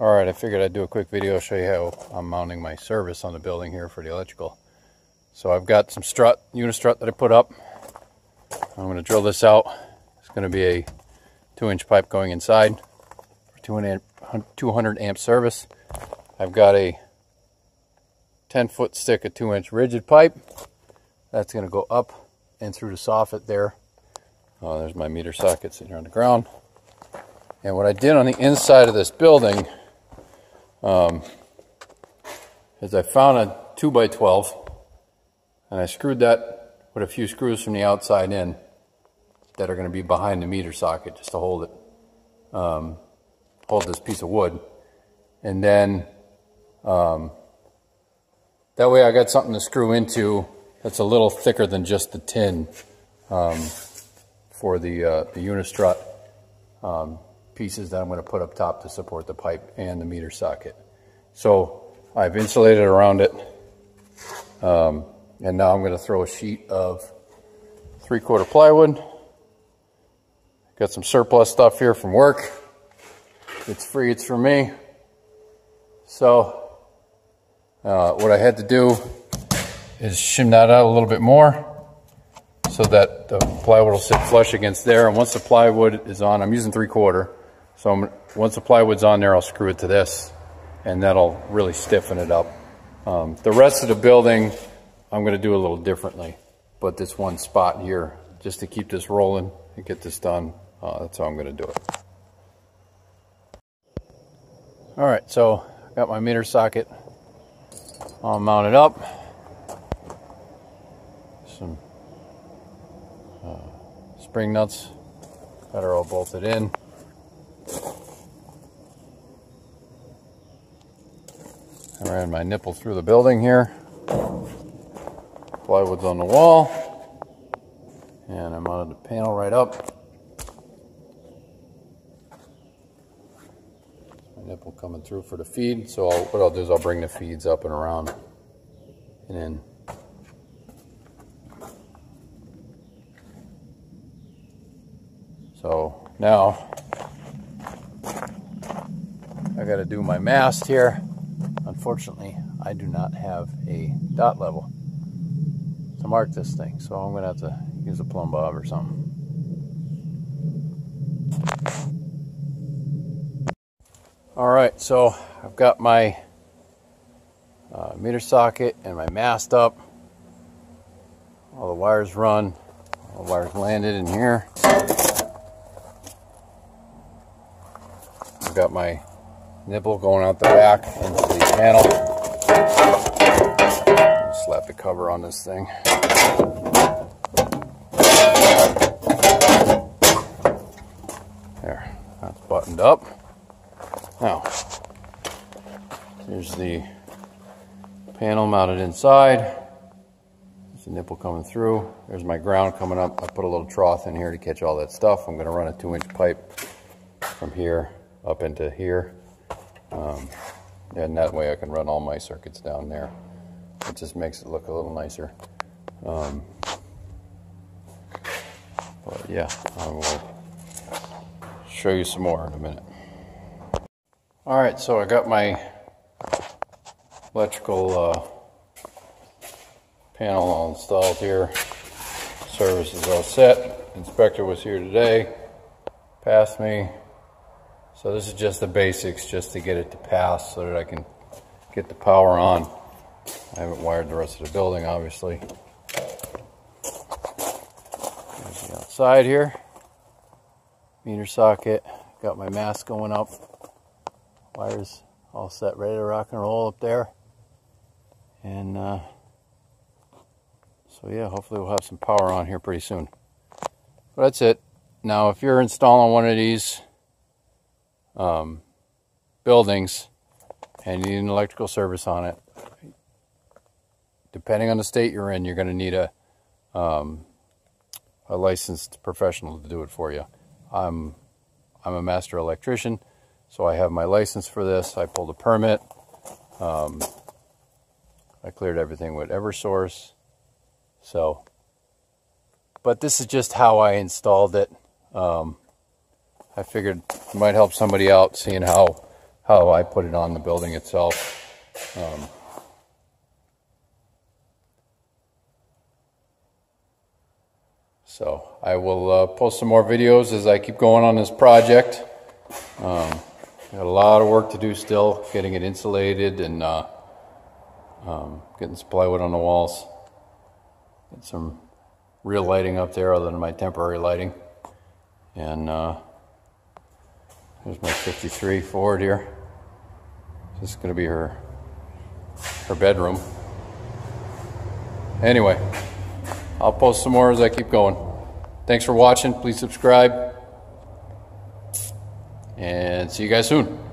All right, I figured I'd do a quick video, show you how I'm mounting my service on the building here for the electrical. So I've got some strut, unistrut that I put up. I'm gonna drill this out. It's gonna be a two inch pipe going inside for 200 amp service. I've got a 10 foot stick of two inch rigid pipe. That's gonna go up and through the soffit there. Oh, there's my meter socket sitting on the ground. And what I did on the inside of this building um, is I found a 2 by 12 and I screwed that with a few screws from the outside in that are going to be behind the meter socket just to hold it, um, hold this piece of wood. And then um, that way I got something to screw into that's a little thicker than just the tin um, for the, uh, the unistrut. Pieces that I'm going to put up top to support the pipe and the meter socket. So I've insulated around it. Um, and now I'm going to throw a sheet of three quarter plywood. Got some surplus stuff here from work. It's free, it's for me. So uh, what I had to do is shim that out a little bit more so that the plywood will sit flush against there. And once the plywood is on, I'm using three quarter. So I'm, once the plywood's on there, I'll screw it to this and that'll really stiffen it up. Um, the rest of the building, I'm gonna do a little differently. But this one spot here, just to keep this rolling and get this done, uh, that's how I'm gonna do it. All right, so I got my meter socket all mounted up. Some uh, spring nuts that are all bolted in. I ran my nipple through the building here. Plywood's on the wall. And I mounted the panel right up. My nipple coming through for the feed. So I'll, what I'll do is I'll bring the feeds up and around and in. So now I got to do my mast here. Unfortunately, I do not have a dot level to mark this thing, so I'm going to have to use a plumb bob or something. All right, so I've got my uh, meter socket and my mast up. All the wires run, all the wires landed in here. I've got my nipple going out the back the panel. Slap the cover on this thing. There, that's buttoned up. Now, here's the panel mounted inside. There's the nipple coming through. There's my ground coming up. I put a little trough in here to catch all that stuff. I'm going to run a two inch pipe from here up into here. Um, and that way I can run all my circuits down there. It just makes it look a little nicer. Um, but yeah, I will show you some more in a minute. All right, so I got my electrical uh, panel all installed here. Service is all set. Inspector was here today, passed me, so this is just the basics, just to get it to pass so that I can get the power on. I haven't wired the rest of the building, obviously. There's the outside here. Meter socket. Got my mast going up. Wires all set, ready to rock and roll up there. And uh, so yeah, hopefully we'll have some power on here pretty soon. But that's it. Now, if you're installing one of these, um, buildings and you need an electrical service on it, depending on the state you're in, you're going to need a um, a licensed professional to do it for you. I'm I'm a master electrician, so I have my license for this. I pulled a permit. Um, I cleared everything with EverSource. So, but this is just how I installed it. Um, I figured it might help somebody out seeing how how I put it on the building itself. Um, so I will uh, post some more videos as I keep going on this project. Um, got a lot of work to do still, getting it insulated and uh, um, getting some plywood on the walls. Get some real lighting up there other than my temporary lighting. And uh, there's my 53 Ford here. This is going to be her her bedroom. Anyway, I'll post some more as I keep going. Thanks for watching. Please subscribe. And see you guys soon.